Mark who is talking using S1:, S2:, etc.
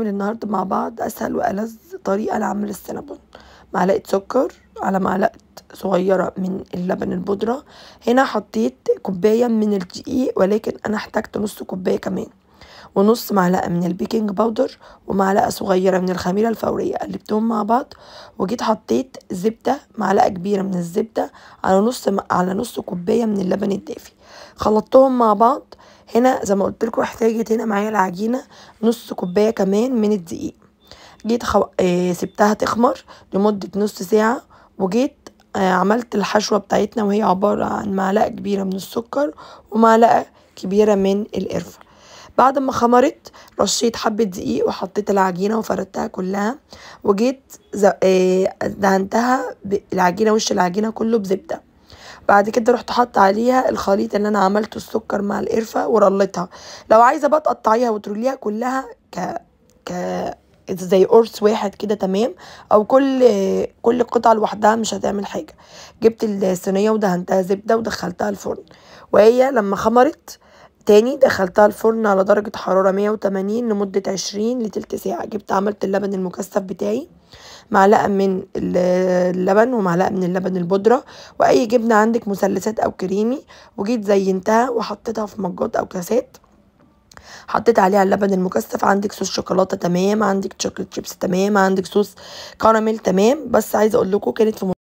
S1: هنعمل النهارده مع بعض أسهل وألذ طريقة لعمل السينابون. معلقة سكر على معلقة صغيرة من اللبن البودرة. هنا حطيت كوباية من الدقيق ولكن أنا احتجت نص كوباية كمان. ونص معلقة من ال baking powder ومعلقة صغيرة من الخميرة الفورية. قلبتهم مع بعض وجيت حطيت زبدة معلقة كبيرة من الزبدة على نص على نص كوباية من اللبن الدافي. خلطتهم مع بعض. هنا زي ما قلت لكم احتاجت هنا معايا العجينة نص كوباية كمان من الدقيق. جيت خو... آه سبتها تخمر لمدة نص ساعة وجيت آه عملت الحشوة بتاعتنا وهي عبارة عن معلقة كبيرة من السكر ومعلقة كبيرة من القرفة. بعد ما خمرت رشيت حبة دقيق وحطيت العجينة وفردتها كلها وجيت دهنتها العجينة وش العجينة كله بزبدة. بعد كده رحت حاطة عليها الخليط اللي أنا عملته السكر مع القرفة ورليتها. لو عايزة بقى تقطعيها وتروليها كلها ك ك زي قرص واحد كده تمام؟ أو كل كل قطعة لوحدها مش هتعمل حاجة. جبت الصينية ودهنتها زبدة ودخلتها الفرن. وهي لما خمرت تاني دخلتها الفرن على درجة حرارة مية وتمانين لمدة عشرين لتلت ساعة. جبت عملت اللبن المكثف بتاعي معلقة من اللبن ومعلقة من اللبن البودرة وأي جبنة عندك مثلثات أو كريمي وجيت زينتها وحطيتها في مجات أو كاسات. حطيت عليها اللبن المكثف عندك صوص شوكولاتة تمام عندك شوكليت شيبس تمام عندك صوص كراميل تمام. بس عايزة أقول لكم كانت في